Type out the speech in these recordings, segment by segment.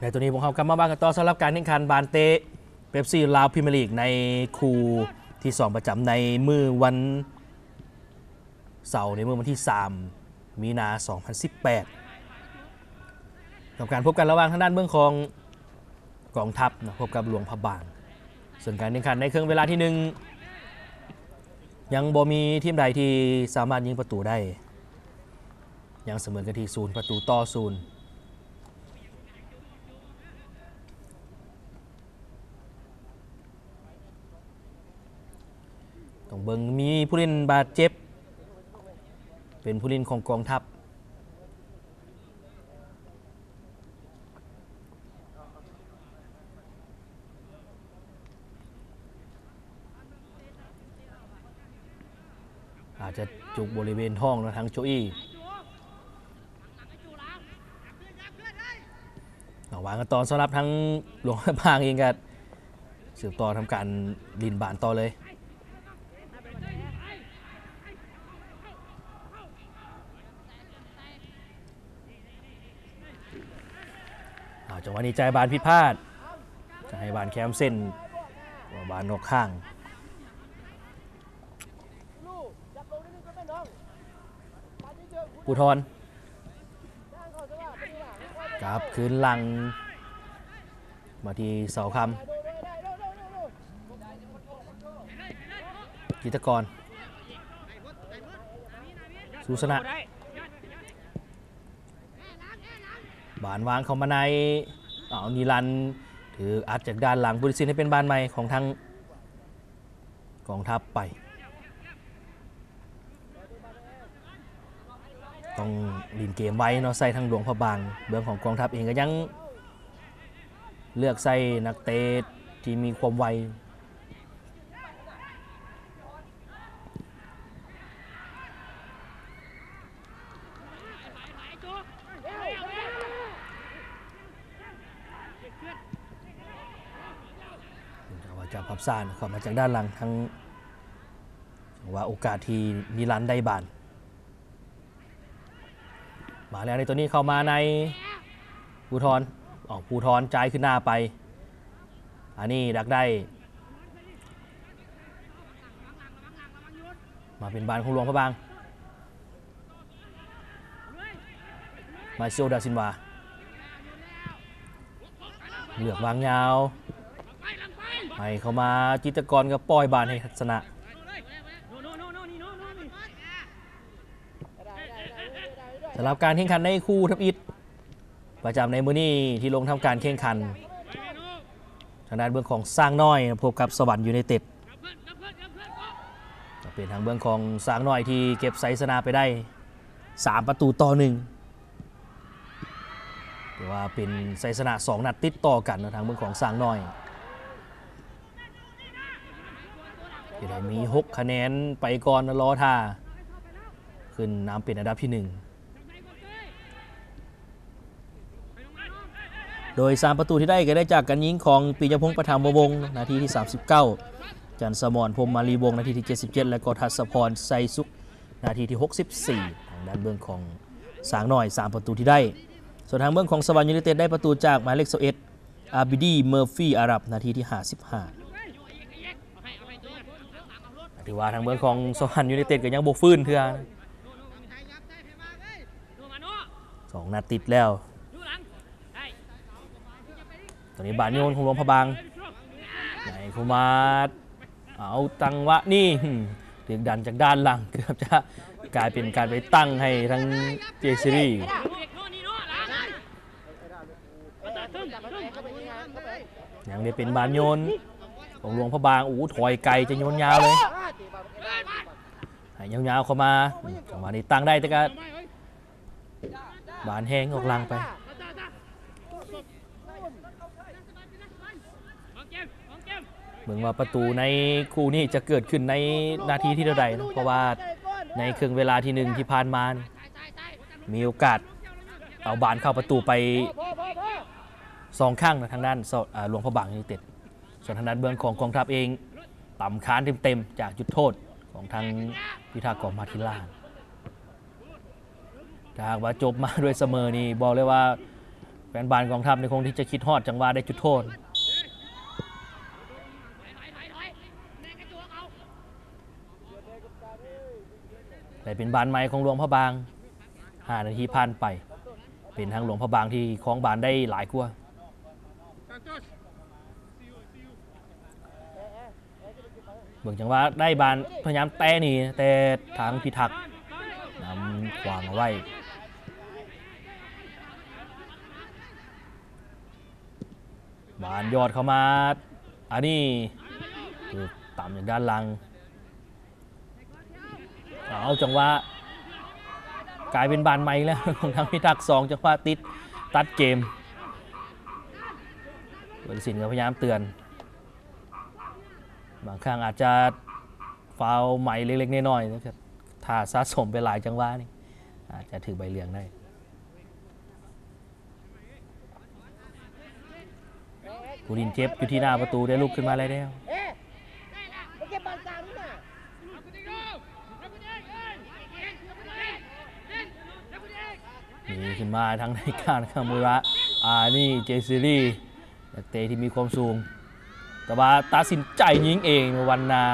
ในตัวนี้ผมเขากลับมาบ้านกันต่อสำหรับการแข่งขันบานเตะเป๊ปซี่ลาวพรีเมียร์ลีกในคูที่ 2 ประจำในมือวันเสาร์ในมือวันที่ 3 มีนา 2018 กับการพบกันระหว่างทางด้านเมืองของกองทัพนะพบกับหลวงพระบาง ส่วนการแข่งขันในเครื่องเวลาที่หนึ่งยังบ่มีทีมใดที่สามารถยิงประตูได้ ยังเสมอกันที่ศูนย์ประตูต่อศูนย์ ต้อง เบิงมีผู้เล่นบาดเจ็บ เป็นผู้เล่นของกองทัพอาจจะจุกบริเวณท้องนะทางโจอี้าวางกันต่อสำหรับทั้งหลวงพระบางเองก็สืบต่อทำการลินบานต่อเลย จังหวะนี้ใจบานผิดพลาดจะให้บานแคมเส้นว่าบานนอกข้างปูทรกลับคืนหลัง มาที่เสาคำกิตกรสุสนะ บานวางเข้ามาในเอานิรันถืออัดจากด้านหลังบุริสินให้เป็นบานใหม่ของทางกองทัพไป ต้องลินเกมไว้เนาะใส่ทางหลวงพระบางเบื้องของกองทัพเองก็ยังเลือกใส่นักเตะที่มีความไว แต่ว่าจะพับ ซานข้ามาจากด้านหลังทั้งว่าโอกาสที่นิรันได้บาน มาแล้วในตัวนี้เข้ามาในภูทรออกภูทรจ่ายขึ้นหน้าไป อันนี้ดักได้ มาเป็นบานของหลวงพระบาง มาเซียวดาซินวาเหลือกวางยาว ให้เข้ามาจิตกรกับปล่อยบานให้ทัศนะสำหรับการแข่งขันในคู่ทับอิฐประจำในมือนี้ที่ลงทำการแข่งขันทางด้านเบื้องของสร้างน้อยพบกับสวรรค์ยูไนเต็ดจะเป็นทางเบื้องของสร้างน้อยที่เก็บไซสนาไปได้ 3 ประตูต่อหนึ่งถือว่าเป็นไซสนา2นัดติดต่อกันนะทางเบื้องของสร้างน้อย ที่ได้มี 6 คะแนนไปก่อนรอท่า ขึ้นน้ำเป็นอันดับที่ 1 โดย 3 ประตูที่ได้ก็ได้จากการยิงของปียพงศ์ประธามวงศ์นาทีที่ 39 จันสมรพรมมารีวงศ์นาทีที่ 77 และก็ทัศพรไซสุขนาทีที่ 64 ทางด้านเบื้องของสางหน่อย 3 ประตูที่ได้ ส่วนทางเบื้องของสวรรค์ยูไนเต็ดได้ประตูจากหมายเลข11อาบิดีเมอร์ฟี่อารับนาทีที่ 55 ถือว่าทางเบื้องของสวรรค์ยูไนเต็ดก็ยังบกฟื้นเถื่อสองนัดติดแล้ว ตอนนี้บานโยนของหลวงพะบางไหนคุมาเอาตังวะนี่ถึงดันจากด้านหลังเกือบจะกลายเป็นการไปตั้งให้ทั้งเจซิรียังได้เป็นบานโยน ของหลวงพระบางอู้ถอยไกลจะโยนยาวเลยให้ยาวๆเข้ามาจังหวะนี้ตั้งได้แต่ก็บานแห้งออกลังไปเหมือนว่าประตูในคู่นี้จะเกิดขึ้นในนาทีที่เท่าใดนะเพราะว่าในครึ่งเวลาที่หนึ่งที่ผ่านมา มีโอกาสเอาบานเข้าประตูไปสองข้างนะทางด้านหลวงพระบางยูไนเต็ด ส่วนทางด้านเบื้องของกองทัพเองต่ำค้านเต็มๆจากจุดโทษของทางพิธากรมาทิลาถ้าหากว่าจบมาด้วยเสมอนี่บอกเลยว่าแฟนบานกองทัพในคงที่จะคิดฮอดจังหวะได้จุดโทษแต่เป็นบานไม้ของหลวงพระบางห้านาทีผ่านไป เป็นทางหลวงพระบางที่คล้องบานได้หลายกว่า เบิ่งจังว่าได้บานพยายามแต้นี่แต่ทางพิทักษ์นำขวางเอาไว้บานยอดเข้ามา อันนี้คือต่ำอย่างด้านหลัง เอาจังหวะกลายเป็นบานใหม่แล้วของทางพิทักษ์สองจังหวะติดตัดเกมบริสินก็พยายามเตือน บางครั้งอาจจะฟาวใหม่เล็กๆน้อยๆนะครับถ้าสะสมไปหลายจังหวะนี่อาจจะถือใบเหลืองได้กูดินเจ็บอยู่ที่หน้าประตูได้ลุกขึ้นมาแล้วเอ๊ะไม่เก็บบอลกลางนี่ขึ้นมาทั้งในการคามูระอานี่เจซิลี่นักเตะที่มีความสูง แต่ว่าตัดสินใจยิงเองวันนา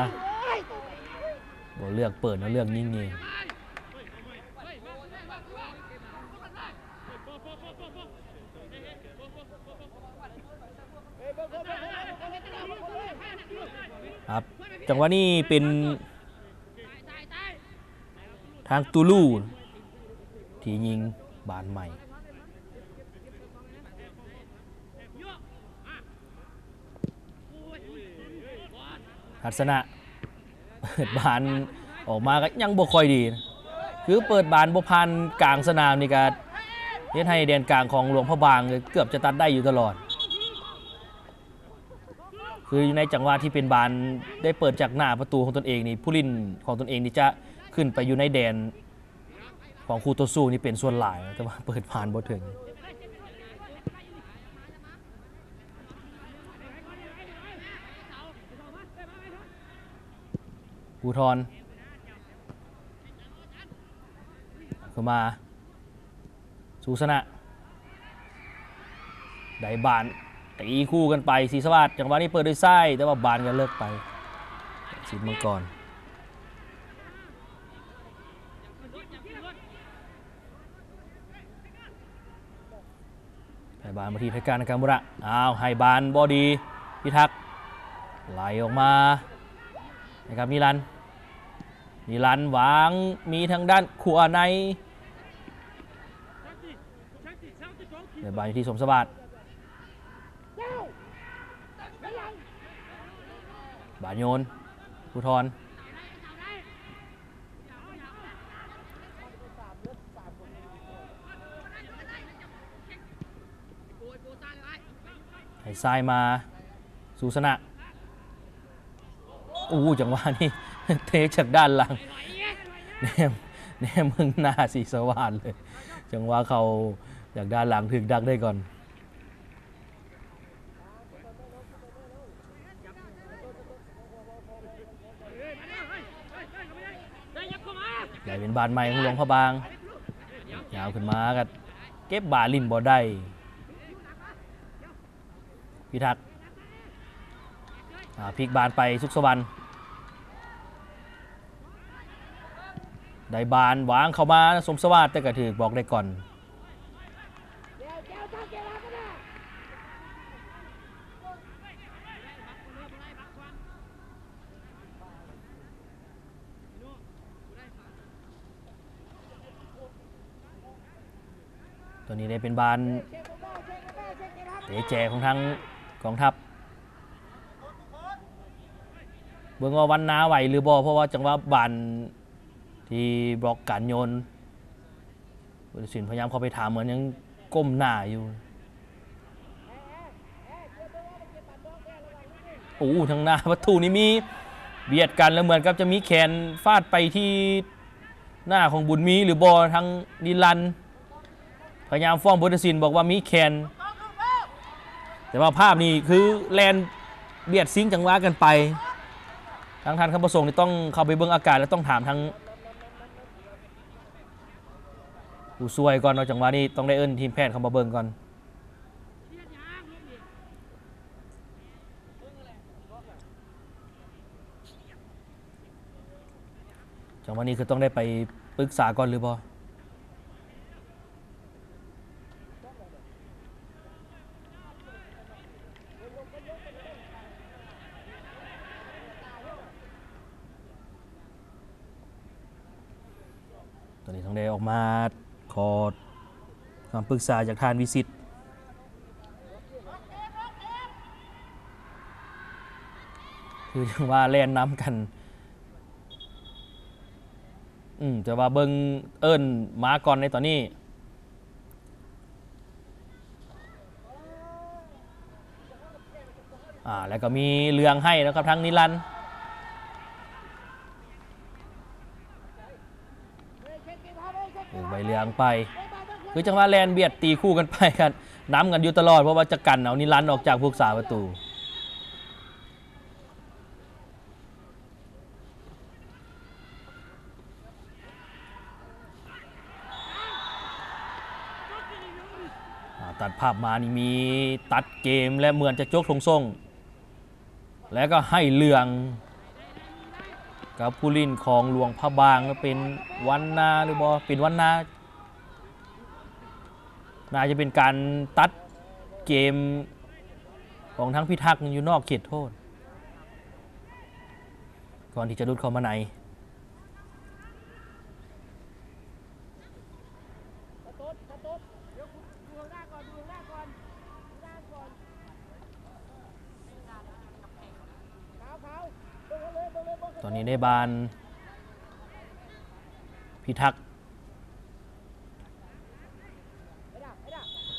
บ่เลือกเปิดมาเลือกยิงเองครับจังหวะนี้เป็นทางตูลูที่ยิงบานใหม่ ทัศนะเปิดบานออกมาก็ยังบ่ค่อยดี คือเปิดบานบ่พันกลางสนามนี่ก็เฮ็ดให้แดนกลางของหลวงพระบางเกือบจะตัดได้อยู่ตลอด คือในจังหวะที่เป็นบานได้เปิดจากหน้าประตูของตนเองนี่ผู้ลินของตนเองนี่จะขึ้นไปอยู่ในแดนของคูโตซูนี่เป็นส่วนหลายแต่ว่าเปิดผ่านบ่ถึง ภูทรเข้ามาสูสนะได้บานตีคู่กันไปสีสวัสดจังหวะนี้เปิดด้วยไส้แต่ว่าบานก็เลิกไปสิทธิ์มังกรให้บานมาที่เพการนากามุระอ้าวให้บานบอดีพิทักษ์ไหลออกมานะครับนิรัน นิรันหวางมีทางด้านขัวในเดี๋ยวบานอยู่ที่สมสวัสดิ์บาโยนภูทรให้ซ้ายมาสุสนะอู้จังหวะนี้ เทจากด้านหลังแนมแนมมึงหน้าสีสว่านเลย จังหวะเขาจากด้านหลังถึงดักได้ก่อนใหญ่เป็นบานใหม่ของหลวงพระบางยาวขึ้นมากับเก็บบาลิมบ่ได้พิทักษ์พลิกบานไปสุขสวรรค์ ได้บานวางเข้ามาสมสวัสดิ์แต่ก็ถือบอกได้ก่อนตัวนี้ได้เป็นบานเตะแจของทางกองทัพเบิ่งว่าวันนาไหวหรือบอเพราะว่าจังหวะบาน ที่บล็อกการโยนบริสินพยายามเข้าไปถามเหมือนยังก้มหน้าอยู่โอ้ทางหน้าประตูนี้มีเบียดกันแล้วเหมือนกับจะมีแขนฟาดไปที่หน้าของบุญมีหรือบอทางนิลัน พยายามฟ้องบุตรศินบอกว่ามีแขน แต่ว่าภาพนี้คือแลนเบียดซิงจังหวะกันไป ทางทันคำประสงค์นี่ต้องเข้าไปเบิ่งอาการแล้วต้องถามทาง ผู้ช่วยก่อนเนาะจังหวะนี้ต้องได้เอิ้นทีมแพทย์เข้ามาเบิ่งก่อนจังหวะนี้คือต้องได้ไปปรึกษาก่อนหรือบ่ตอนนี้ต้องได้ออกมา ขอคำปรึกษาจากทานวิสิตคือจังว่าแล่นน้ำกัน อืมแต่ว่าเบิงเอิญมาก่อนในตอนนี้อ่าแล้วก็มีเรืองให้นะครับทั้งนิรันดร์อืม ใบเรืองไป คือจังหวะแลนเบียดตีคู่กันไปกันน้ำกันอยู่ตลอดเพราะว่าจะกันเอานิรันออกจากพวกสาประตูตัดภาพมานี่มีตัดเกมและเหมือนจะโจกทงส่ง แล้วก็ให้เลือง กับผู้ลินของหลวงพระบางเป็นวันนาหรือบอเป็นวันนาน่าจะเป็นการตัดเกมของทั้งพิทักษ์อยู่นอกเขตโทษ ก่อนที่จะดุดเข้ามาใน กระตุ้นกระตุ้นเดี๋ยวคุณดูข้างหน้าก่อนดูข้างหน้าก่อนดูหน้าก่อนขาวขาวเบิ่งเอาเลยเบิ่งเลยเบิ่ง ตอนนี้ ได้บาน พิทักษ์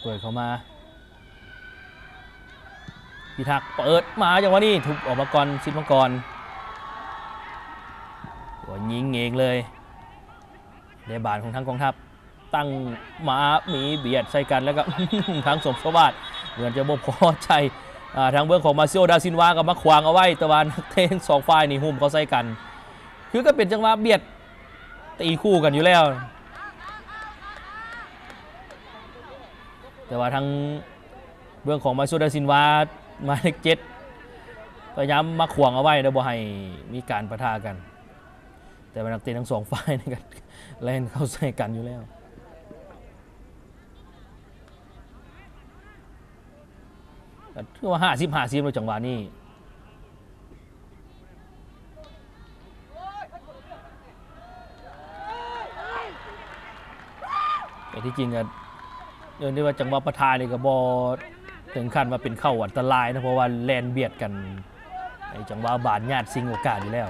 เปิดเข้ามาพิทักษ์เปิดมาจังหวะนี้ทุบออกมาก่อนซิดมังกรหัวยิงเองเลยได้บานของทั้งกองทัพ ตั้งหมาหมีเบียดใส่กันแล้วก็ทั้งสมสวัสดเหมือนจะบ่พอใจ ทางเบื้องของมาซิโอดาซินวากับมาขวางเอาไว้แต่ว่านักเทนสองฝ่ายนี่หุ่มเขาใส่กัน คือก็เป็นจังหวะเบียดตีคู่กันอยู่แล้ว แต่ว่าทางเรื่องของมาซูดาซินวามาเลขเจ็ดพยายามมาขวางเอาไว้แล้วบ่ให้มีการประทะกัน แต่ว่านักเตะทั้งสองฝ่ายนี่ก็เล่นเข้าใส่กันอยู่แล้วแต่ ถือว่าห้าสิบห้าสิบในจังหวะนี้แต่ที่จริงก็เดินได้ว่าจังหวะประทายนี่ก็บอถึงขั้นว่าเป็นเข้าอันตรายนะเพราะว่าแลนเบียดกันในจังหวะบาดญาติซิงโอกาสอยู่แล้ว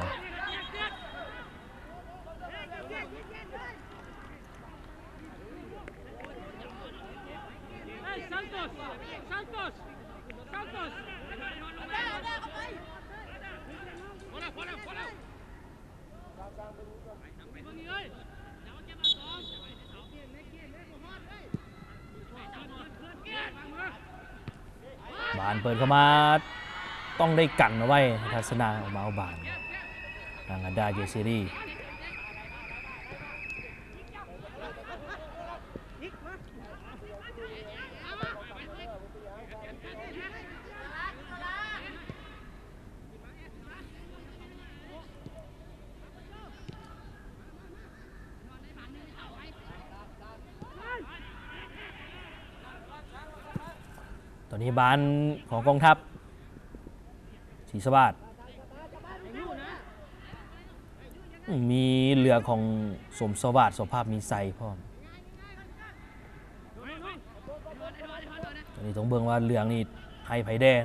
ปิดเข้ามาต้องได้กันเอาไว้ทัศนาออกมาเอาบานนางอันดาเยซีรีต อนนี้บานของกองทัพศรีสวัสดมีเรือของสมสวัสดสภาพมีไซพร้อมตอนนี้ต้องเบิ่งว่าเรืองนี่ให้ไผแดง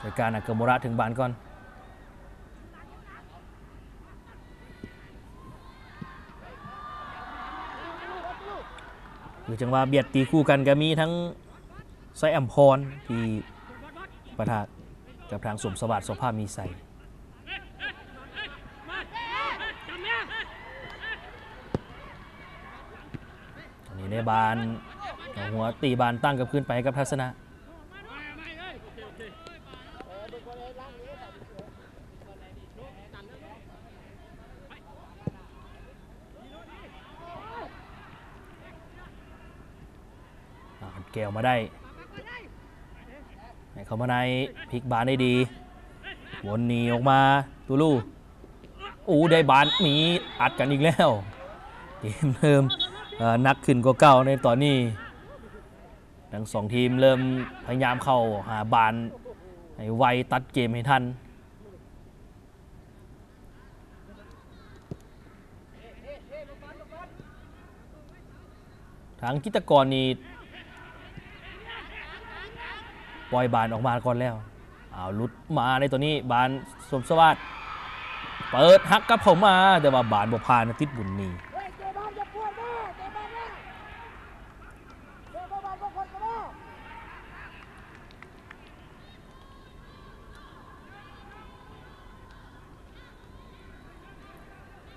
ในการอักเกอร์โมระถึงบานก่อน หรือจังว่าเบียดตีคู่กันก็มีทั้งไซแอมพรที่ประทะกับทางสมสวัสดิ์สภาพมีใส่นนี้ในบานเอาหัวตีบานตั้งกับขึ้นไปกับทัศนะ อ่าแก้วมาได้ให้เขามาในพลิกบานได้ดี วนหนีออกมาตูลูอู้ได้บานมีอัดกันอีกแล้วเกมเริ่มนักขึ้นกว่าเก่าในตอนนี้ทั้งสองทีมเริ่มพยายามเข้าหาบานให้ไวตัดเกมให้ทันทางกิตกรนี่ ปล่อยบานออกมาก่อนแล้วอ้าวหลุดมาในตัวนี้บานสมสวัสดิ์เปิดฮักกับผมมา แต่ว่าบานบ่พานติดบุญมีเฮ้ยเตะบอลอย่าปวดแม่เตะบอลแม่เตะบอลบางคนก็แม่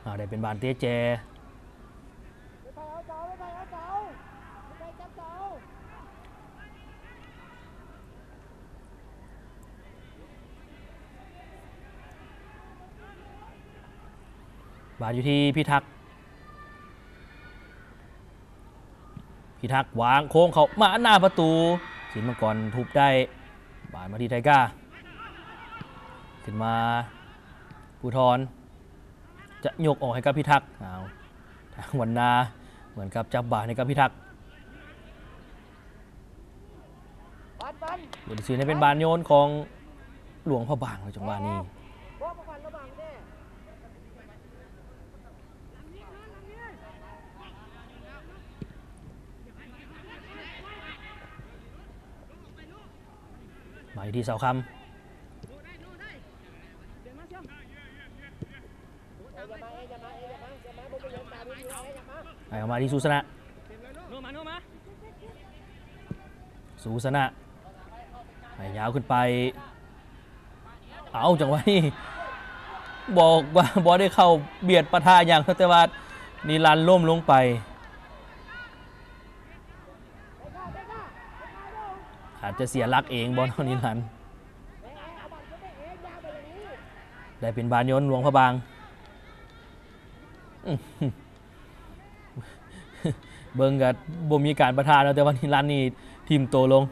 อ่าได้เป็นบานเตะแจ ไม่ไปเอาเสาไม่ไปเอาเสาไม่ไปจั บเสาบานอยู่ที่พิทักษ์พิทักษ์วางโค้งเขามาหน้าประตูสินมังกรทุบได้บานมาที่ไทก้าขึ้นมาภูทรจะยกออกให้กับพิทักษ์เอาทางวันนาเหมือนกับจับบาทให้กับพิทักษ์ปันปันบทสินให้เป็นบานโยนของหลวงพ่อบางในจังหวะนี้ พวกประกันระวังแน่ มาอยู่ที่เสาคอย่ามาอย่ามาอย่ามาอย่ามาอย่ามาอย่ามาบุกไปยังตาดูอยู่อย่ามาำให้ออกมาที่สุสนะโนมาโนมาสุสนะให้ยาวขึ้นไป เอาจังหวะนี้บอกว่าบอได้เข้าเบียดปะทะอย่างแต่ว่านิรันดร์ล้มลงไป อาจจะเสียลักเองบอลเท่านิรันดร์ได้เป็นบานยนหลวงพระบางเบิงกับบ่มีการประทานแล้วแต่ว่านิรันนี่ทีมโตลง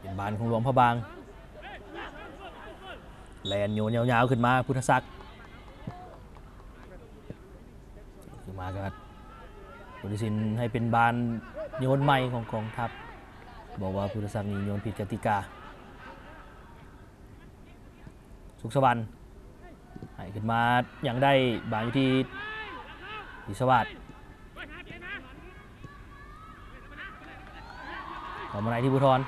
เป็นบานของหลวงพระบางแลนโยนยาวๆขึ้นมาพุทธศักดิ์ขึ้น มากับพุทธศิลป์ให้เป็นบานโยนใหม่ของกองทัพ บอกว่าพุทธศักดิ์นี่โยนผิดกติกา สุขสวรรค์ให้ขึ้นมาอย่างได้บานอยู่ที่อิสวัสดิ์ขอมาไหนที่บุทร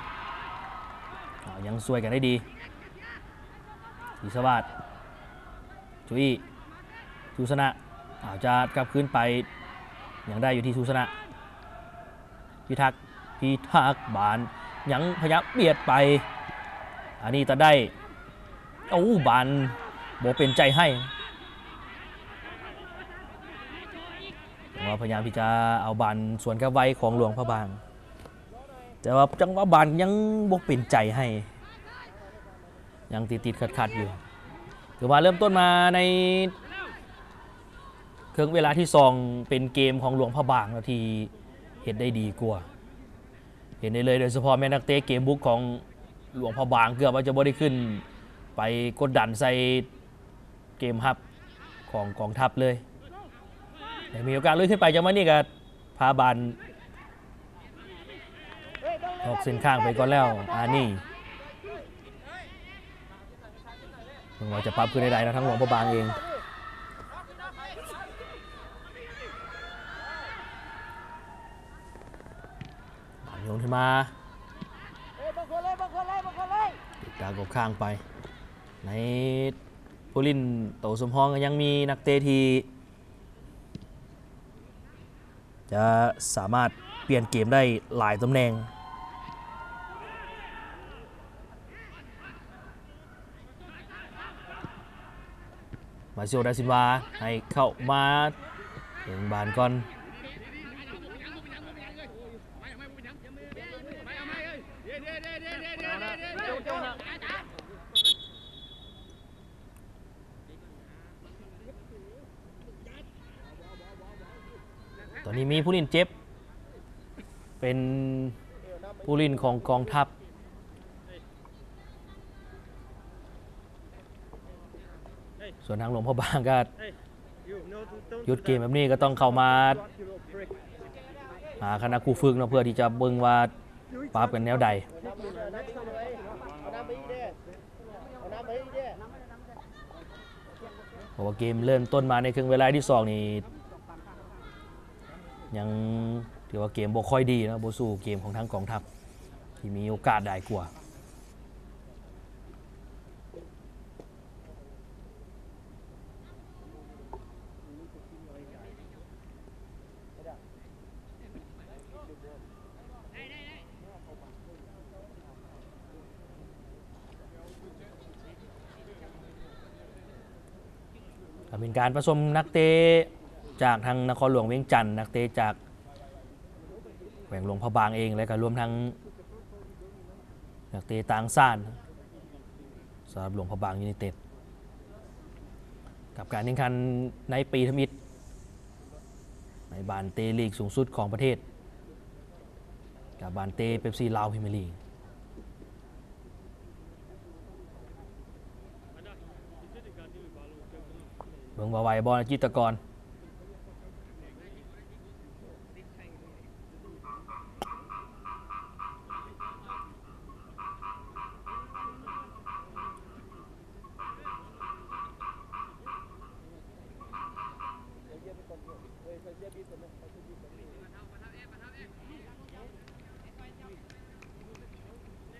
ยังสวยกันได้ดีอิสวัสดิ์จุยสุสนะ อาจจะกลับคืนไปยังได้อยู่ที่สุสนะพิทักษ์พิทักษ์บานยังพยายามเบียดไป อันนี้จะได้โอ้บานโบเป็นใจให้แต่ว่าพยายามที่จะเอาบานสวนกับไว้ของหลวงพระบาง แต่ว่าจังหวะบานยังโบเป็นใจให้ ยังติดติดขัดขัดๆอยู่ถือว่าเริ่มต้นมาใน เครื่องเวลาที่สองเป็นเกมของหลวงพระบางแล้วที่เห็นได้ดีกว่า เห็นได้เลยโดยเฉพาะแม่นักเตะเกมบุกของหลวงพระบางเกือบว่าจะบ่ได้ขึ้น ไปกดดันใส่เกมฮับของกองทัพเลยแต่มีโอกาสลื่นขึ้นไปจังหวะนี้ก็พาบานออกเส้นข้างไปก่อนแล้วอานี่ถึงว่าจะปรับขึ้นได้ๆนะทั้งหลวงพระบางเองบาน โยนขึ้นมาเบางคนเลยบางคนเลยบางคนเลยติดตากบข้างไป ในผู้ลินโตสมพองยังมีนักเตะที่จะสามารถเปลี่ยนเกมได้หลายตำแหน่งมาซิโอดาซินวาให้เข้ามาถึงบานก่อน นี่มีผู้เล่นเจ็บ เป็นผู้เล่นของกองทัพส่วนทางหลวงพ่อบางก็ยุดเกมแบบนี้ก็ต้องเข้ามาหาคณะครูฝึกเนะเพื่อที่จะเบิ่งว่าปาบกันแนวใดเพราะว่าเกมเริ่มต้นมาในครึ่งเวลาที่ 2 นี่ ยังถือว่าเกมบ่ค่อยดีนะบ่สู้เกมของทางกองทัพที่มีโอกาสได้กว่าเป็นการผสมนักเตะ จากทางนครหลวงเวียงจันทร์นักเตะจากแหวงหลวงพะบางเองและก็รวมทั้งนักเตะต่างชาติสำหรับหลวงพะบางยูไนเต็ดกับการแข่งขันในปีทมิตรในบานเตลีกสูงสุดของประเทศ กับบานเตเปปซีลาวพรีเมีลีกเบิ่งว่าไหวบอลจิตกร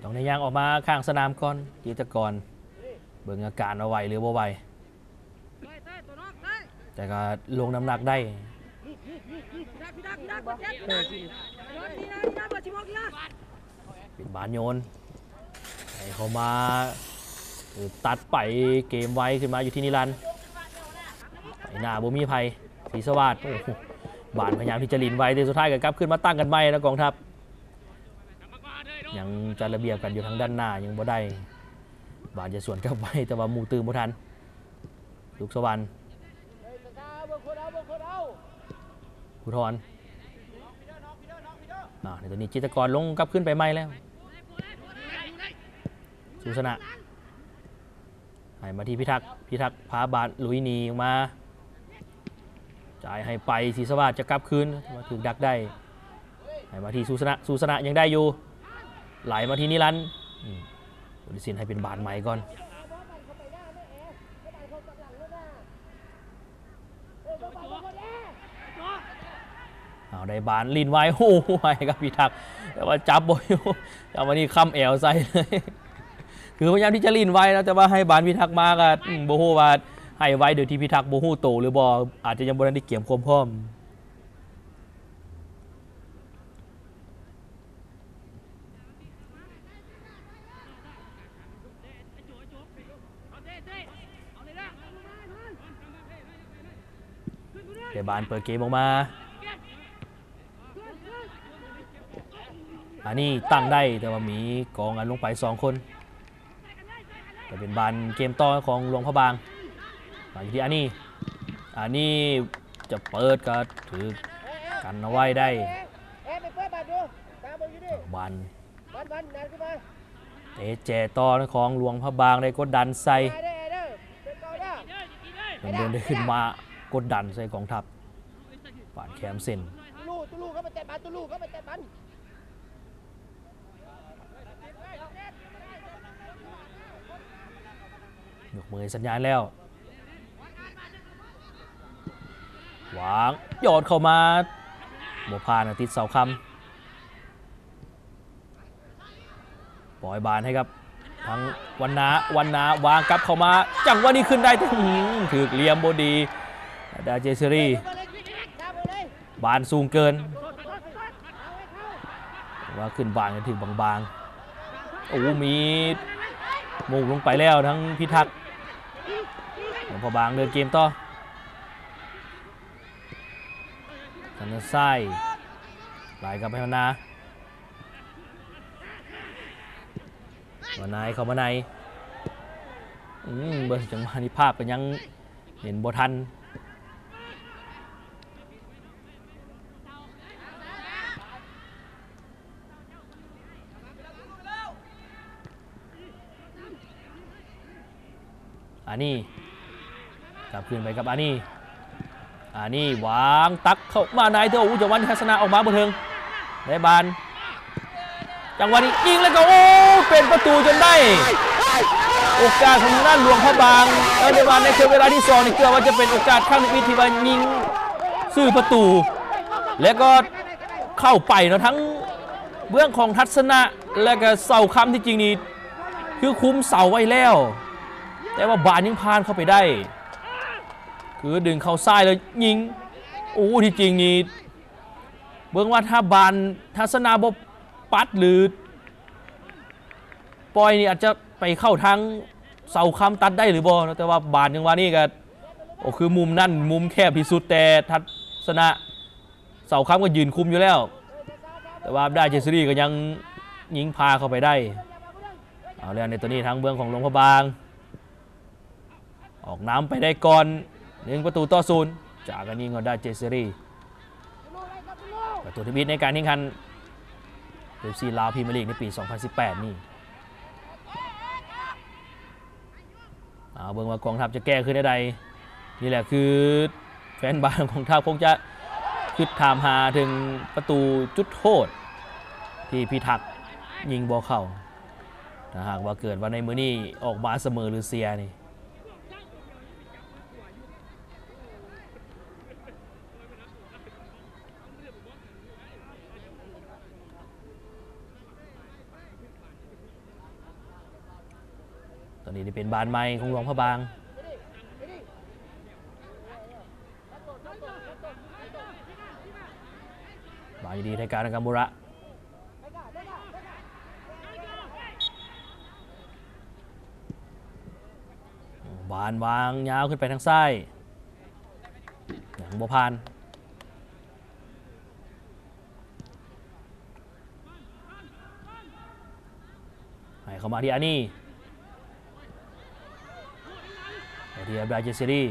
ต้องในยางออกมา ข้างสนามก่อนจิตรกรเบิ่งอาการเอาไหวหรือบ่ไวแต่ก็ลงน้ำหนักได้ปิดบานโยนให้เขามาตัดไปเกมไว้ขึ้นมาอยู่ที่นิรันด์ไปหน้าบ่มีภัยศรีสวัสดิ์บานพยายามที่จะลินไว้แต่สุดท้ายก็กลับขึ้นมาตั้งกันใหม่นะกองทัพ จัดระเบียบกันอยู่ทางด้านหน้ายังบ่ได้ บานจะสวนกลับไปแต่ว่ามูตื่นบ่ทันลูกสวรรค์เฮ้ยตาเบิ่งคนเอนอาภูทรในตัวนี้จิตกรลงกลับขึ้นไปใหม่แล้วสุสนะให้มาที่พิทักษ์พิทักษ์พาบาทลุยนีมาจ่ายให้ไปศรีสวัสดิ์จะกลับคืนมาถูกดักได้ให้มาที่สุสนะสุสนะยังได้อยู่ ไหลมาที่นิรันดร์อืมบริสินให้เป็นบาทใหม่ก่อนเอาได้บานลินไว้โอ้โหไว้กับพิทักษ์แต่ว่าจับบอยู่แต่วันนี้ค้ำแอวใส่เลยคือพยายามที่จะลินไว้นะแต่ว่าให้บานพิทักษ์มาก็อืมบ่ฮู้ว่าให้ไว้โดยที่พิทักษ์บ่ฮู้โตหรือบ่อาจจะยังบ่ได้เกี่ยมความพร้อม เอาเด้เด้เอาเลยนะ แต่บานเปิดเกมออกมาอันนี้ตั้งได้แต่ว่ามีกองกันลงไปสองคน แต่เป็นบานเกมต่อของหลวงพระบางมาอยู่ที่อันนี้อันนี้จะเปิดก็ถือกันเอาไว้ได้บานเตะแจต่อของหลวงพระบางได้กดดันใส่ได้ได้ได้เป็นเก่าได้ Đi đây, đi đây. เดินได้ขึ้นมา กดดันใส่กองทัพปานแคมเซนตุลูตุลูเข้ามาแตะบันตุลูเข้ามาแตะบันยกมือสัญญาณแล้ววางโยอดเข้ามาบัวพานอาทิตย์เสาคำปล่อยบานให้ครับทั้งวันนาววันนาวางกลับเข้ามา จังหว่านี้ขึ้นได้แต่หืมถือเหลียมบดี ดาเจเซรีมาเลยตาเบิ่งเลยบานสูงเกิน ว่าขึ้นบานกันถึงบางๆ โอ้มีมุงลงไปแล้วทั้งพิทักษ์หลวงพอบางเดินเกมต่อสันนไส้ไหลกับไปมานาวันนายเข้ามาในอืมเบอร์จังหวะนี้ภาพก็ยังเห็นบทัน อันนี้กลับคืนไปกับอานี่อานี่วางตักเข้ามานายเธออู้จังหวะนี้ทัศนะออกมาบนเทิงได้บานจังหวะนี้ยิงแล้วก็โอ้เป็นประตูจนได้ โอกาสของด้านหลวงพระบางเออในวันในเวลาที่สองนี่เกือบว่าจะเป็นโอกาสครั้งในปีที่ว่ายิงซื่อประตู แล้วก็เข้าไปเนาะทั้งเบื้องของทัศนะและก็เสาคำที่จริงนี่คือคุ้มเสาไว้แล้ว แต่ว่าบานยังพานเข้าไปได้ คือดึงเข้าซ้ายแล้วยิงโอ้ที่จริงนี่เบื้องว่าถ้าบานทัศนาบปัดหรือปอยนี่อาจจะไปเข้าทางเสาคำตัดได้หรือบ่นะแต่ว่าบานยังว่านี่ก็โอ้คือมุมนั่นมุมแคบที่สุดแต่ทัศนะเสาคำก็ยืนคุมอยู่แล้ว แต่ว่าได้เจสซี่ก็ยังยิงพาเข้าไปได้ เอาแล้วในตัวนี้ทางเบื้องของหลวงพระบาง ออกน้ำไปได้ก่อนหนึ่งประตูต่อศูนย์จากกันยิงก็ได้เจสซี่ประตูที่บิดในการแข่งขันเอฟซีลาวพรีเมียร์ลีกในปี 2018 นี่เอาเบิ่งว่ากองทัพจะแก้ขึ้นได้ใดนี่แหละคือแฟนบาลของทัพคงจะคิดถามหาถึงประตูจุดโทษ ที่พิทักษ์ยิงบอลเข้าถ้าหากว่าเกิดว่าในมือนี้ออกมาเสมอหรือเสียนี่ นี่เป็นบานไม้ของหลวงพระบางบายดีในการกัมบุระบานวางยาวขึ้นไปทางซ้ายอย่างบพานให้เข้ามาที่อานี่ ไปที่อับราเจซิรี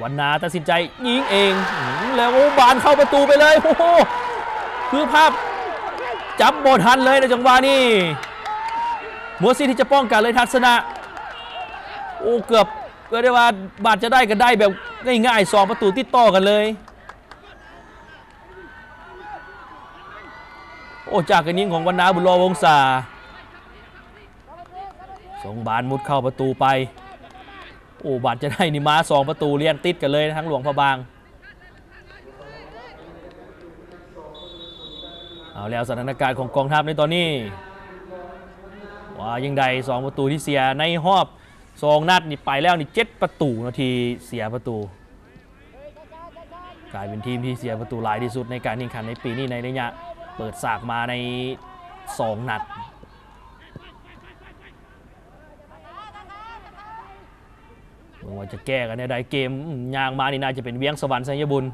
วันนาตัดสินใจยิงเอง แล้วโอ้บานเข้าประตูไปเลยโอ้โหคือภาพจับบอทันเลยในจังหวะนี้มัวซีที่จะป้องกันเลยทัศนะโอ้เกือบเกือบได้ว่าบาดจะได้กันได้แบบง่ายๆสองประตูติดต่อกันเลยโอ้จากกันยิงของวันนาบุญรอวงศา ส่งบานมุดเข้าประตูไป โอ้บาดจะได้นี่มาสองประตูเลียนติดกันเลยทั้งหลวงพระบางเอาแล้วสถานการณ์ของกองทัพในตอนนี้ว่ายังใดสองประตูที่เสียในรอบสองนัดนี่ไปแล้วนี่เจ็ดประตูนาทีเสียประตู กลายเป็นทีมที่เสียประตูหลายที่สุดในการแข่งขันในปีนี้ในระยะเปิดสากมาใน 2 นัด เมื่อว่าจะแก้กันในใดเกมยางมานี่น่าจะเป็นเวียงสวรรค์สัญญบุญ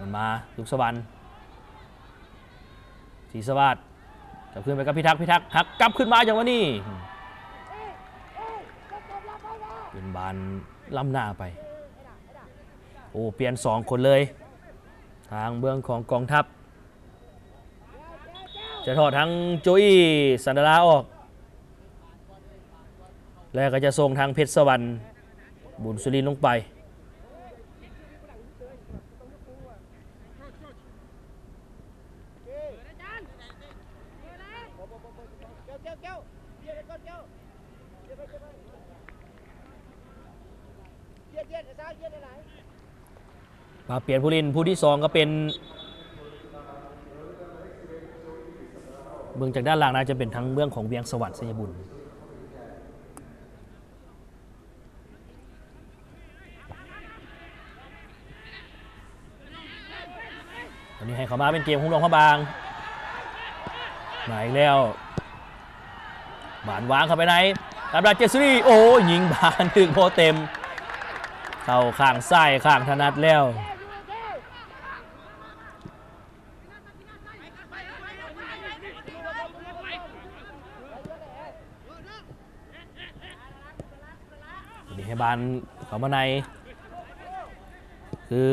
มันมาลุกสวรรค์สีสวัสดกลับขึ้นไปกับพิทักษ์พิทักษ์หักกลับขึ้นมาอย่างวันนี้เป็นบานล้ำหน้าไป โอ้ เปลี่ยนสองคนเลย ทางเบื้องของกองทัพ จะถอดทั้งโจอี้สันดาราออก แล้วก็จะส่งทางเพชรสวรรค์บุญสุรินลงไป มาเปเยี่ยมไปเยี่ยมเยี่ยมไอ้สาวเยี่ยมไหนมาเปลี่ยนผู้เล่นผู้ที่สองก็เป็น เบื้องจากด้านล่างน่าจะเป็นทั้งเบื้องของเวียงสวัสดิ์สยบุญวันนี้ให้เขามาเป็นเกมของหลวงพระบางมาอีกแล้วบานวางเข้าไปไหนตามราเจสซี่โอ้ยิงบานถึงโพเต็ม เข้าข้างซ้ายข้างถนัดแล้ว ให้บานเขามาใน คือ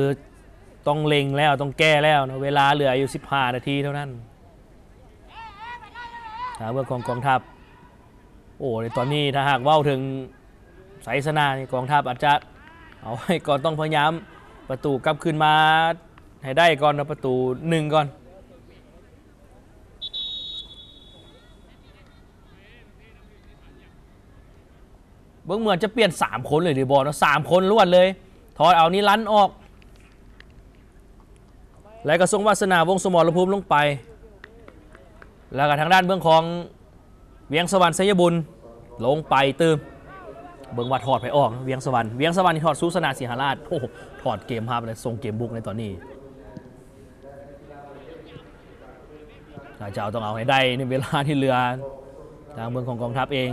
ต้องเล็งแล้วต้องแก้แล้วนะเวลาเหลืออยู่15นาทีเท่านั้นทางเรื่องของกองทัพ โอ้ในตอนนี้ถ้าหากเว่าถึงไสสนานี่กองทัพอาจจะเอาไว้ก่อนต้องพยายามประตูกลับขึ้นมาให้ได้ก่อนนะประตูหนึ่งก่อน เบื้องเหมือนจะเปลี่ยน 3 คนเลยดิบอลนะสามคนรวดเลย ถอดเอานี้ลั้นออก แล้วก็ทรงวาสนาวงสมรภูมิลงไป แล้วก็ทางด้านเบื้องของเวียงสวรรค์ไสยบุญลงไปตืมเบื้องว่าถอดไปออกเวียงสวรรค์เวียงสวรรค์นี่ถอดสุสนาสีหราชโอ้โหถอดเกมภาพเลยทรงเกมบุกในตอนนี้น่าจะเอาต้องเอาให้ได้ในเวลาที่เหลือทางเมืองของกองทัพเอง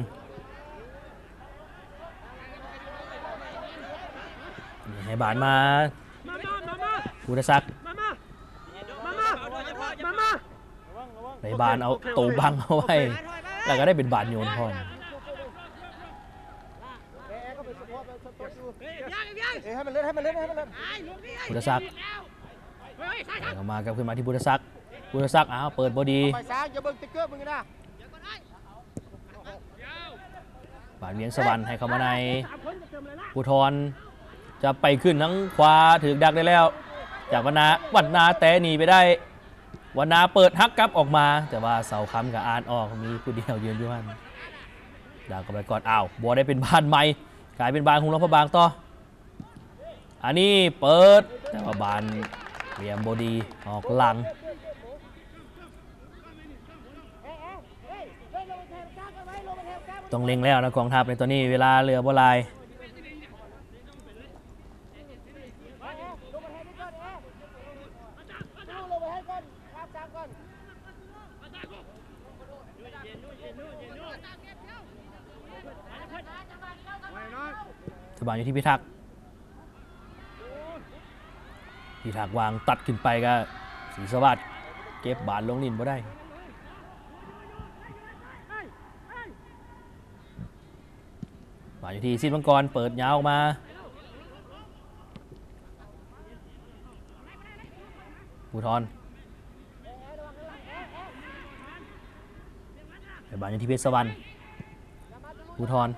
ให้บานมามามามามาพุทธศักดิ์มามามามามามาในบานเอาตูบังเอาไว้ แล้วก็ได้เป็นบานโยนพร้อมเอ้ให้มันเล่นให้มันเล่นให้มันเล่นพุทธศักดิ์แล้วก็มากลับขึ้นมาที่พุทธศักดิ์พุทธศักดิ์อ้าวเปิดบอดีไปซ้ายอย่าเบิ่งติ๊กเกอร์มึงนะบานเวียงสวรรค์ให้เข้ามาในภูทร จะไปขึ้นทั้งขวาถือดักได้แล้ว จากวันนาวันนาแต่หนีไปได้วันนาเปิดฮักกลับออกมา แต่ว่าเสาค้ำกับอานออกมีผู้เดียวยืนอยู่หันดักกันไปก่อนอ้าวบัวได้เป็นบานใหม่กลายเป็นบานหุงลงพระบางต่ออันนี้เปิดแต่ว่าบานเรียมบดีออกหลังต้องเล็งแล้วนะกองทัพในตัวนี้เวลาเรือโบราณส บานอยู่ที่พิทักษ์พิทักษ์วางตัดขึ้นไปก็สีสวัสด์เก็บบานลงนินบ่ได้มาอยู่ที่ซิดมังกรเปิดยาวออกมาภูทรไปบานอยู่ที่เพชรสวรรค์ภูทร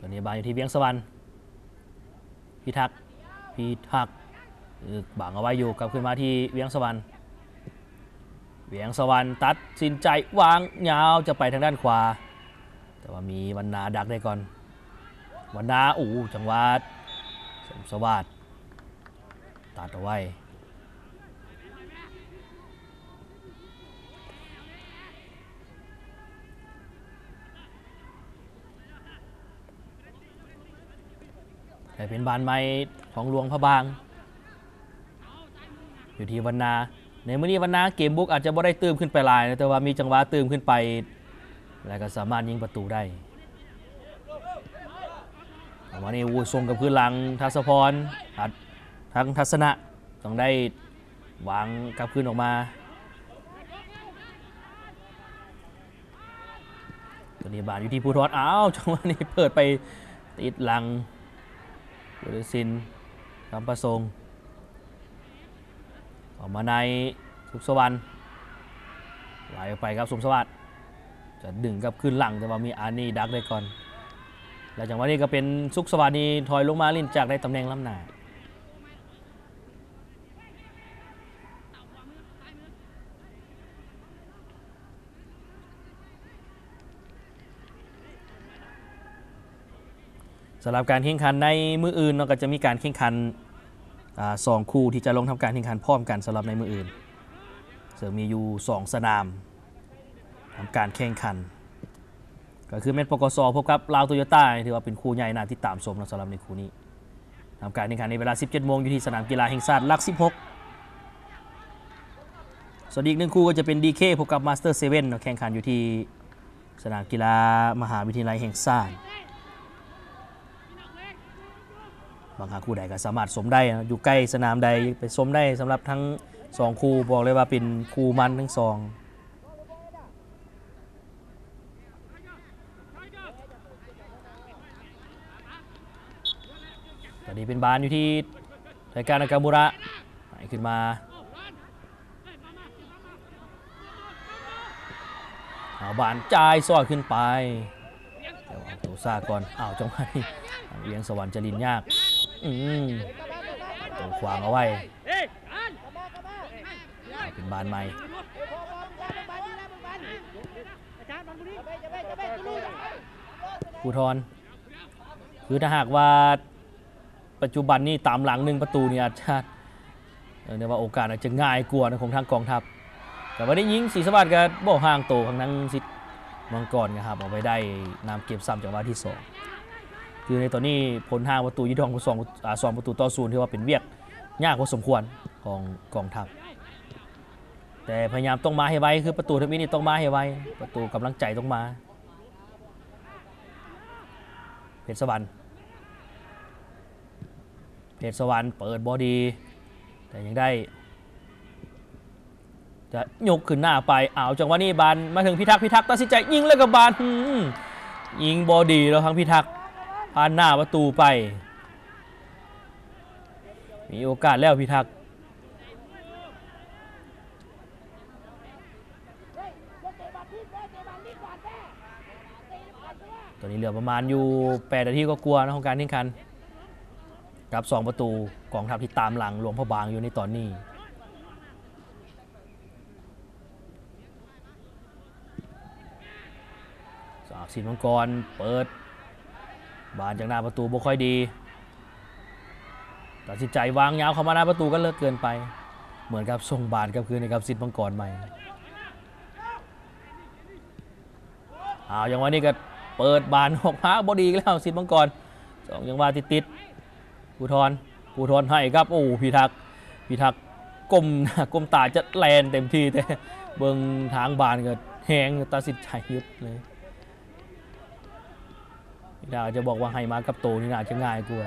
ตอนนี้ บานอยู่ที่เวียงสวรรค์พิทักษ์พิทักษ์บังเอาไว้อยู่กลับขึ้นมาที่เวียงสวรรค์เวียงสวรรค์ตัดสินใจวางยาวจะไปทางด้านขวา แต่ว่ามีวันนาดักได้ก่อนวันนาอู้จังหวัดสมสวัสดตัดเอาไว้ แต่เป็นบานไม้ของหลวงพระบาง อยู่ที่วันนา ในมื้อนี้วันนาเกมบุกอาจจะบ่ได้เติมขึ้นไปหลายนะแต่ว่ามีจังหวะเติมขึ้นไป แล้วก็สามารถยิงประตูได้ว่านี่วูทรงกับพื้นหลังทัศพรอัดทั้งทัศนะต้องได้วางกลับขึ้นออกมาตัวนี้บาดอยู่ที่ภูทรอ้าวจังหวะนี้เปิดไปติดหลัง บุริสินคำประสงค์ออกมาในสุขสวรรค์ไหลออกไปครับสมสวัสดิ์จะดึงกับขึ้นหลังแต่ว่ามีอานี่ดักได้ก่อน แล้วจังหวะนี้ก็เป็นสุขสวัสดิ์นี่ถอยลงมาลินจากได้ตำแหน่งล้ำหน้า สำหรับการแข่งขันในมืออื่นเราก็จะมีการแข่งขันอสองคู่ที่จะลงทำการแข่งขันพร้อมกันสำหรับในมืออื่นซึ่งมีอยู่2สนามทำการแข่งขัน ก็คือเมทปกสพบกับลาวโตโยต้าถือว่าเป็นคู่ใหญ่นาที่ตามชมสำหรับในคู่นี้ทำการแข่งขันในเวลา 17 โมงอยู่ที่สนามกีฬาแห่งชาติลัก 16 ส่วนอีกหนึ่งคู่ก็จะเป็น DK พบกับมาสเตอร์เซเว่นแข่งขันอยู่ที่สนามกีฬามหาวิทยาลัยแห่งชาติ บางครั้งคู่ใดก็สามารถสมได้นะอยู่ใกล้สนามใดไปสมได้สำหรับทั้งสองคู่บอกเลยว่าเป็นคู่มันทั้งสองตอนนี้เป็นบานอยู่ที่รายการอากามุระให้ขึ้นมาเอาบานจ่ายซอยขึ้นไปเดี๋ยวเอาตัวซาก่อนอ้าวจังหวะนี้เวียงสวรรค์จรินยาก อืมตัวขวางเอาไว้เป็นบานใหม่เดี๋ยวพอพอมึงได้มึงบันนี่นะมึงบันอาจารย์บอลบุรีจะไปจะไปจะไปจะลุยภูทรคือถ้าหากว่าปัจจุบันนี่ตามหลังหนึ่งประตูเนี่ยอาจจะเรียกว่าโอกาสอาจจะง่ายกว่านะของทางกองทัพ แต่ว่าได้ยิงสีสวัสดิ์กับโบห่างโตของทั้งสิทธิ์มังกรนะครับเอาไปได้นำเก็บซ้ำจากว่าที่สอง คือในตอนนี้ผลห่าประตูยี่ทองสองอ่าสองประตูต่อศูนย์ที่ว่าเป็นเวียกยากพอสมควรของกองทัพแต่พยายามต้องมาให้ไวคือประตูทวีนี่ต้องมาให้ไวประตูกำลังใจต้องมาเพชรสวรรค์เพชรสวรรค์เปิดบอดี แต่ยังได้ จะยกขึ้นหน้าไปอ้าวจังหวะนี้บานมาถึงพิทักษ์พิทักษ์ตัดสินใจยิงแล้วกับบานยิงบอดีแล้วทั้งพิทักษ์ ผ่านหน้าประตูไป มีโอกาสแล้วพิทักษ์ตอนนี้เหลือประมาณอยู่8นาทีก็กลัวนะของการแข่งขันกับ2ประตูกองทัพที่ตามหลังหลวงพ่อบางอยู่ในตอนนี้สาสินมังกรเปิด บานจากหน้าประตูบ่ค่อยดีตัดสินใจวางยาวเข้ามาหน้าประตูก็เลิกเกินไป เหมือนกับส่งบานกับคืนในกับสิทธิ์มังกรใหม่อ้าวอย่างวันนี้ก็เปิดบานหกพระบอดีแล้วสิทธิ์มังกรสองยังว่าติดติดๆภูทรภูทรให้ครับโอ้พิทักษ์พิทักษ์ก้มก้มตาจะแลนเต็มที่แต่เบิงทางบานก็แหงตัดสินใจยุดเลย อาจจะบอกว่าให้มากับโตนี่อาจจะง่ายกว่า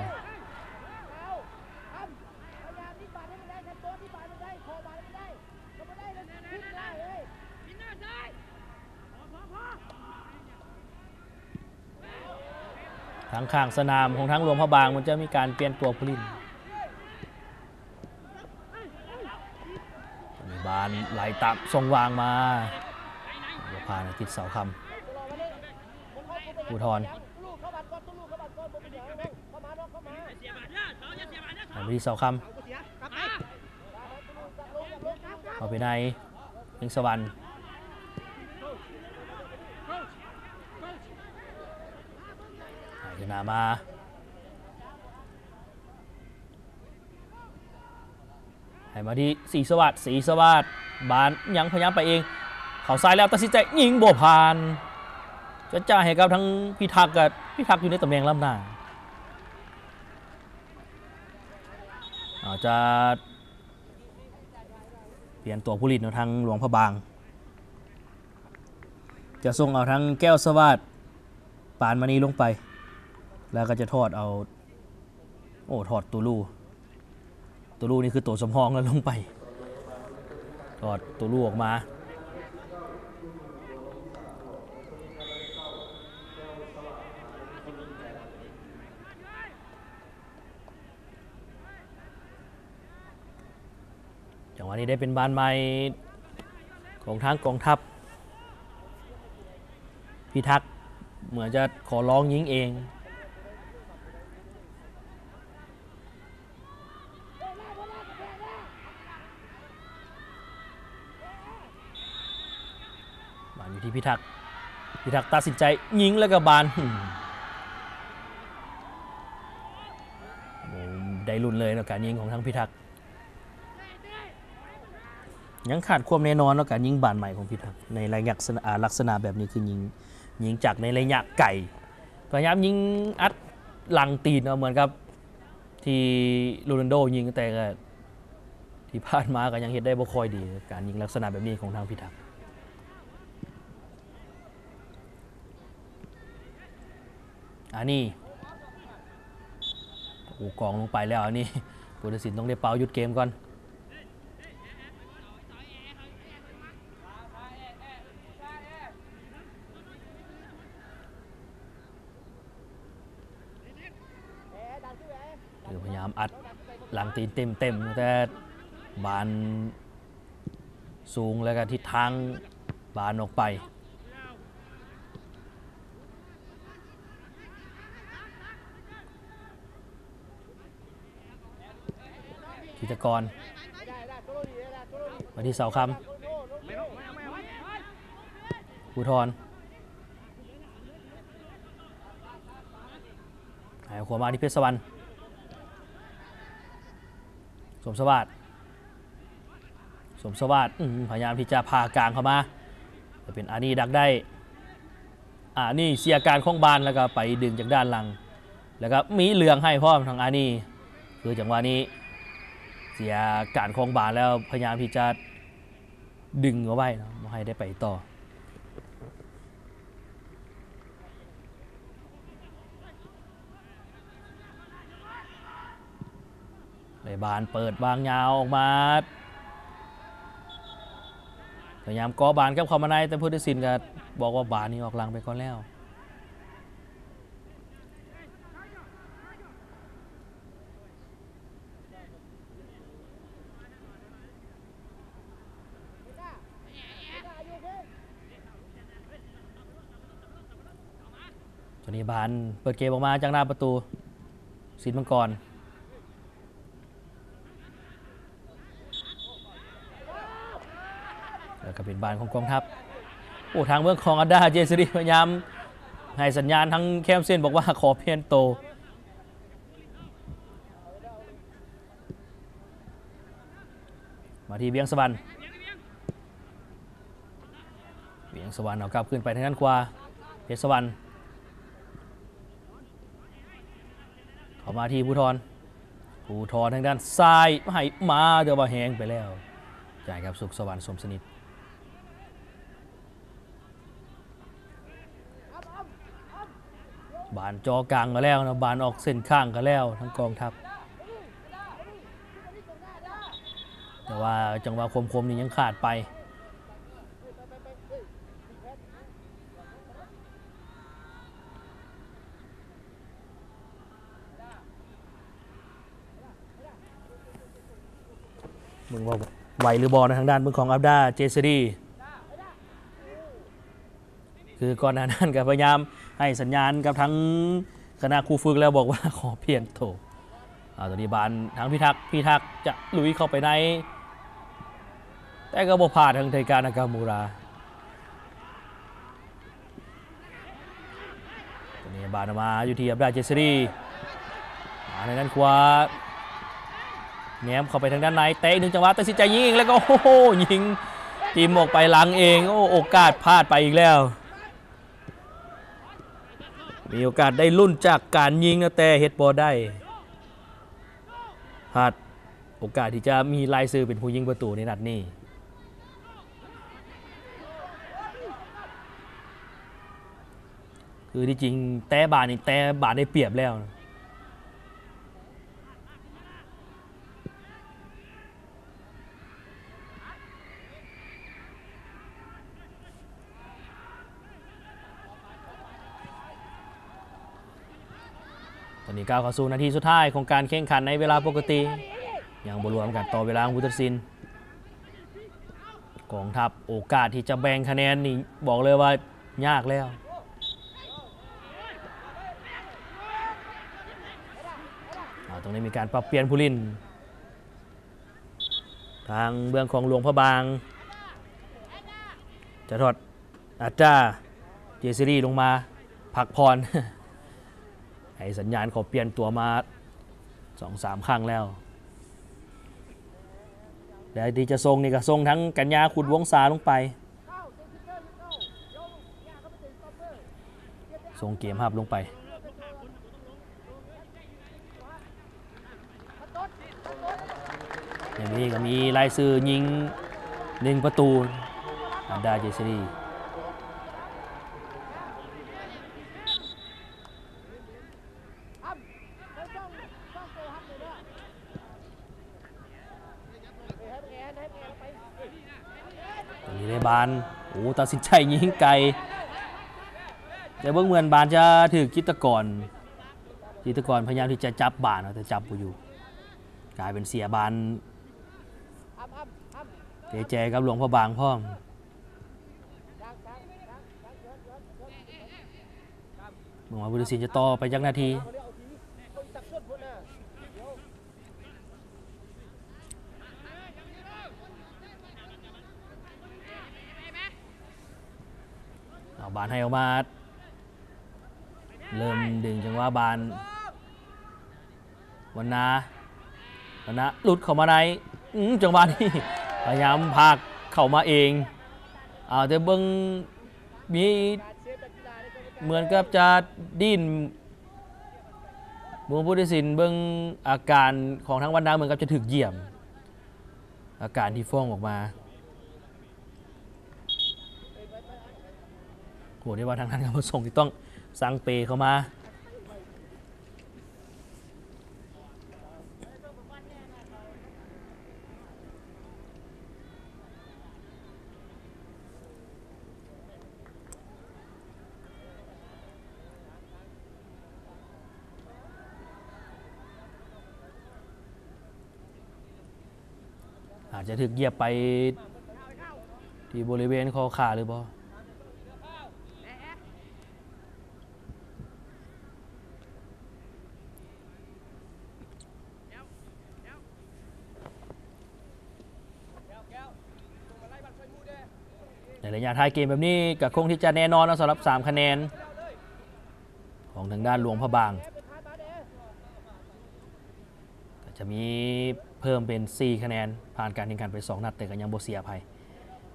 ทางข้างสนามของทั้งรวมพระบางมันจะมีการเปลี่ยนตัวผู้เล่นบานไหลตับทรงวางมาผ่านติดเสาคำผู้ทอน ไปที่เสาคเอากูเสียกลับไปำเข้าไปในเิงสวรรค์หายชนะมาให้มาที่สีสวัสดิ์สีสวัสดิ์บานยังพยายามไปเอง เขาซ้ายแล้วตัดสินใจยิงบ่ผ่านจะจ่ายให้กับทั้งพิทักษ์กับพิทักษ์อยู่ในตำแหน่งลำหน้าอา จจะเปลี่ยนตัวผู้ลิดเอาทางหลวงพระบาง จะส่งเอาทั้งแก้วสวัสดปานมณีลงไป แล้วก็จะทอดเอา โอ้ทอดตูลูตูลูนี่คือตัวสมองแล้วลงไป ทอดตูลูออกมา จั งหวะนี้ได้เป็นบานใหม่ของทางกองทัพพิทักษ์เหมือนจะขอร้องยิงเอง บานอยู่ที่พิทักษ์พิทักษ์ตัดสินใจยิงแล้วก็บานได้ลุ้นเลยนะการยิงของทางพิทักษ์ ยังขาดความแน่นอนแล้วการยิงบานใหม่ของพิทักษ์ในระยะลักษณะแบบนี้คือยิงยิงจากในระยะไก่พยายามยิงอัดหลังตีนเอาเหมือนกับที่โรนัลโดยิงแต่ก็ที่ผ่านมาก็ยังเห็นได้บ่ค่อยดี การยิงลักษณะแบบนี้ของทางพิทักษ์อันนี้โอ้กองลงไปแล้วอันนี้ผู้ตัดสินต้องได้เป่าหยุดเกมก่อน แหมดันขึ้นแหม หรือพยายามอัดหลัง ตีนเต็มเต็มๆแต่บานสูงแล้วก็ทิศทางบานออกไปกิจกรได้ได้โซโลดีได้โซโลดีมาที่เสาคำภูทรหายขวามาที่เพชรสวรรค์ สมสวัสดิ์สมสวัสดิ์อื้อหือพยายามที่จะพากลางเข้ามาแต่เป็นอานี่ดักได้อานี่เสียการของบานแล้วก็ไปดึงจากด้านหลัง แล้วก็มีเหลืองให้พร้อมทางอานี่คือจังหวะนี้ เสียการครองบาลแล้วพยายามที่จะดึงเอาไว้นะไม่ให้ได้ไปต่อ เลย บานเปิดบางยาวออกมาพยายามกอบานกับเขามาในแต่พุทธศิลป์ก็บอกว่าบานนี้ออกหลังไปก่อนแล้วตอนนี้บานเปิดเกมออกมาจากหน้าประตูสินมังกร แล้วก็เป็นบานของกองทัพโอ้ทางเมืองของอัดดาเจสรีพยายามให้สัญญาณทั้งแคมเส้นบอกว่าขอเพียนโตมาที่เบียงสวรรค์เบียงสวรรค์เอากลับขึ้นไปทางด้านขวาเพชรสวรรค์เข้ามาที่ภูทรภูทรทางด้านซ้ายให้มาเดี๋ยวว่าแหงไปแล้วจ่ายกับสุขสวรรค์สมสนิท บานจอกลางก็แล้วนะบานออกเส้นข้างก็แล้วทั้งกองทัพแต่ว่าจังหวะคมๆนี่ยังขาดไปมึงว่าไหวหรือบอลนะทางด้านมึงของอับดาเจสรี คือก่อนหน้านั้นก็พยายามให้สัญญาณกับทั้งคณะครูฝึกแล้วบอกว่าขอเพียนโถอ่าตอนนี้บานทั้งพิทักษ์พิทักษ์จะลุยเข้าไปใน แต่ก็บ่พลาดทางไทการนากามูราตอนนี้บานมาอยู่ที่อับดาเจสรีมาในด้านขวาแง้มเข้าไปทางด้านในเตะหนึ่งจังหวะตัดสินใจยิงแล้วก็โอ้โหยิงทีมออกไปหลังเองโอ้โอกาสพลาดไปอีกแล้ว มีโอกาสได้ลุ่นจากการยิงนะแต่เฮ็ดบอได้พลาดโอกาสที่จะมีลายซื้อเป็นผู้ยิงประตูในนัดนี้คือที่จริงแต่บาทนี่แต่บาทได้เปรียบแล้วนะ ตอนนี้ก้าวเข้าสู่นาทีสุดท้ายของการแข่งขันในเวลาปกติยังบรวมกันต่อเวลาของพุทธศิลป์กองทัพโอกาสที่จะแบ่งคะแนนนี่บอกเลยว่ายากแล้วตรงนี้มีการปรับเปลี่ยนผู้เลินทางเบื้องของหลวงพระบาง จะถอดอาจารย์เจสรีลงมาพักพร ให้สัญญาณขอเปลี่ยนตัวมาสองสามครั้งแล้วแล้วที่จะทรงนี่ก็ทรงทั้งกัญญาขุดวงศาลงไปทรงเกมหับลงไป อย่างนี้ก็มีลายซื้อยิงหนึ่งประตูอันดาเจสรีตรงนี้ได้ บานโอ้ตัดสินใจยิงไกลแต่เบื้องเมือนบานจะถือกิตกรยุทธกรพยายามที่จะจับบานแต่จับอยู่ กลายเป็นเสียบานเจเจกับหลวงพ่อบางพ่อมช้างอาบุรีสินจะต่อไปจักนาที เขาเรียกเอาทีคนตักส้นพุ่นน่ะเดี๋ยว เอา บานให้ออกมา เริ่มดึงจังหวะบานวันนาวันนาหลุดเข้ามาในจังหวะนี้พยายามพากเข้ามาเองเอาแต่เบิ้งมีเหมือนกับจะดิ้นเมืองพุทธศิลป์เบิ้งอาการของทั้งวันนาเหมือนกับจะถึกเหยี่ยบอาการที่ฟ้องออกมา โหได้ว่าทางนั้นก็มาส่งที่ต้องสั่งเปเข้ามา อาจจะถึกเหยียบไปที่บริเวณคอขาหรือเปล่า ระยะท้ายเกมแบบนี้ก็คงที่จะแน่นอนนะสำหรับ 3 คะแนน ของทางด้านหลวงพระบาง จะมีเพิ่มเป็น 4 คะแนน ผ่านการแข่งขันไป 2 นัดแต่ก็ยังโบเสียภัย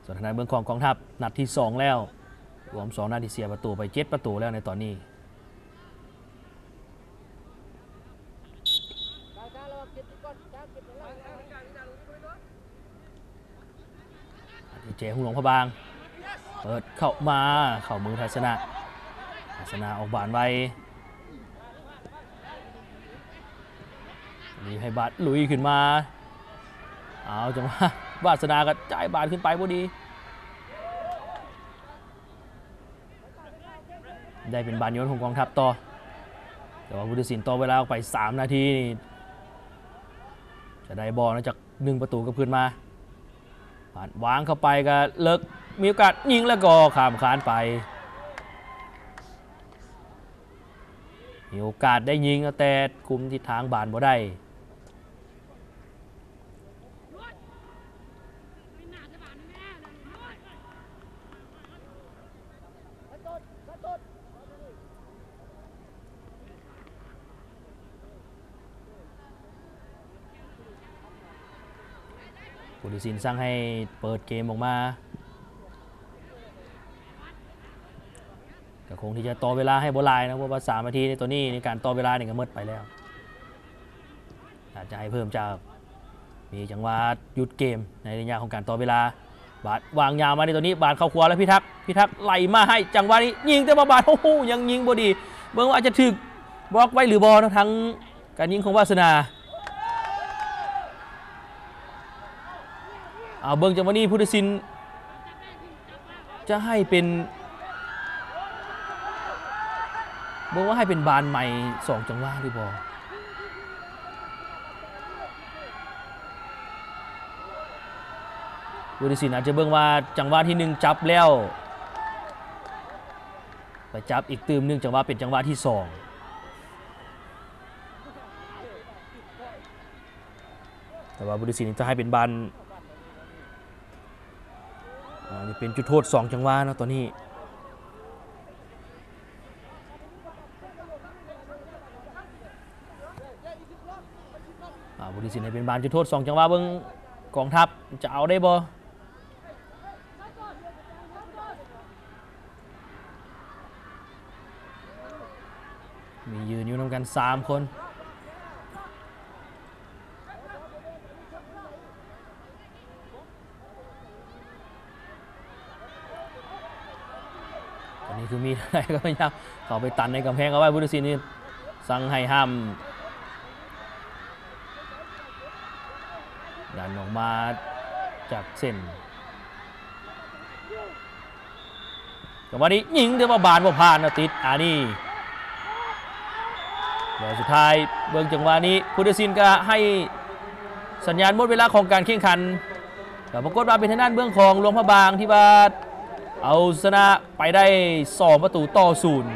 ส่วนทางด้านเบื้องของกองทัพนัดที่ 2 แล้วรวม 2 นัดที่เสียประตูไป7ประตูแล้วในตอนนี้เก็บที่ก้อนช้างเก็บของเราดีเจหุ่งหลวงพระบาง เปิดเข้ามาเข้ามือทัศนะทัศนะออกบานไว้นี่ให้บาทลุยขึ้นมา เอาจังหวะบาสนาก็จ่ายบาทขึ้นไปพอดี ได้เป็นบานโยนของกองทัพต่อ แต่ว่าพุทธศิลป์ต่อเวลาออกไป 3 นาทีนี่จะได้บอลนะจาก1ประตูกับขึ้นมาผ่านวางเข้าไปก็เลิก มีโอกาสยิงแล้วก็ข้ามคานไปมีโอกาสได้ยิงแต่คุมทิศทางบานบ่ได้ขันต้นขันต้นผู้ตัดสินสั่งให้เปิดเกมออกมา ก็คงที่จะต่อเวลาให้โบรายนะเพราะว่าสามนาทีในตัวนี้ในการต่อเวลาเนี่ยก็หมดไปแล้วอาจจะให้เพิ่มจากมีจังหวะหยุดเกมในระยะของการต่อเวลา บาดวางยาวมาในตัวนี้ บาดเข้าขวาแล้วพิทักษ์พิทักษ์ไหลมาให้จังหวะนี้ยิงแต่ว่าบาดโอ้โหยังยิงบอดี เบิ่งว่าอาจจะถึกบล็อกไว้หรือบอลทั้งการยิงของวาสนาเอาเบิ่งจังหวะนี้พุทธศิลป์จะให้เป็น เบิ่งว่าให้เป็นบานใหม่สองจังหวะหรือบอพุทธศิลป์อาจจะเบิ่งว่าจังหวะที่หนึ่งจับแล้ว ไปจับอีกตืมหนึ่งจังหวะเป็นจังหวะที่สองแต่ว่าพุทธศิลป์จะให้เป็นบานอ่านี่เป็นจุดโทษ2จังหวะนะตอนนี้ อ่าบุรี สินให้เป็นบานจุดโทษ2จังหวะเบิ่งกองทัพจะเอาได้บ่มียืนอยู่นำกัน 3 คนตอนนี้คือมีอะไรก็พยายามเขาไปตันในกำแพงเอาไว้พุทธศิลป์นี่สั่งให้ห้าม ดันออกมาจากเส้นแต่วันนี้ยิงเดี๋ยวมาบานมาผ่านนะติดอานี่แล้วสุดท้ายเบิ่งจังหวะนี้พุทธศินก็ให้สัญญาณหมดเวลาของการแข่งขันแต่ปรากฏว่าเป็นทางด้านเบื้องของหลวงพระบางที่ว่าเอาชนะไปได้2ประตูต่อศูนย์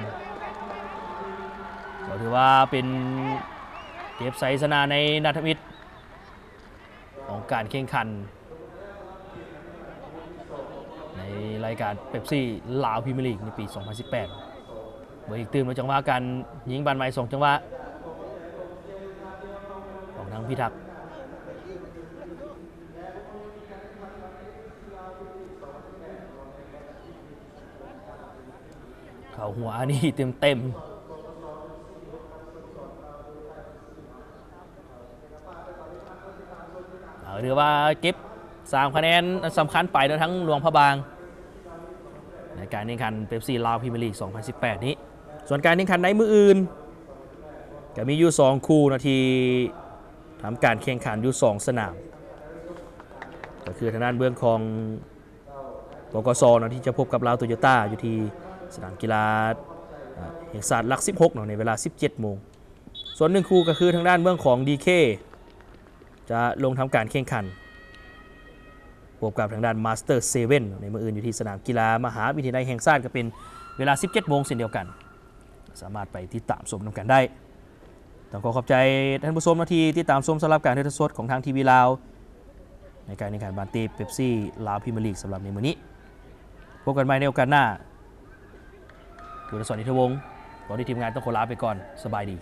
ก็ถือว่าเป็นเก็บไซสนาในนัทมิตร ของการแข่งขัน ในรายการเป๊ปซี่ลาวพรีเมียร์ลีกในปี 2018 เบอร์อีกตื่นมาจังหวะการยิงบานไม้สองจังหวะของทางพิทักษ์เขาหัวอันนี้เต็มเต็ม ๆเอาเรียกว่าเก็บ3คะแนนสำคัญไปโดยทั้งหลวงพระบาง ในการแข่งขันเปปซี่ลาวพรีเมียร์ลีก 2018 นี้ ส่วนการแข่งขันในมืออื่นก็มีอยู่ 2 คู่นาทีทำการแข่งขันอยู่ 2 สนาม ก็คือทางด้านเบื้องของบกสนะที่จะพบกับลาวโตโยต้าอยู่ที่สนามกีฬาอ่าแห่งศาสตร์หลัก 16เนาะในเวลา 17 โมง ส่วนหนึ่งคู่ก็คือทางด้านเบื้องของ DK จะลงทำการแข่งขันพบกับทางด้านมาสเตอร์เซเว่นในมืออื่นอยู่ที่สนามกีฬามหาวิทยาลัยแห่งชาติก็เป็นเวลา 17 โมงเช่นเดียวกัน สามารถไปติดตามชมนำกันได้ ต้องขอขอบใจท่านผู้ชมนาทีที่ตามชมสำหรับการเทศสดของทางทีวีลาว ในการแข่งขันบานตีเปปซี่ลาวพรีเมียร์ลีกสำหรับในมือนี้พบกันใหม่ในโอกาสหน้าคือสวัสดีทวงศ์ขอที่ทีมงานต้องขอลาไปก่อนสบายดี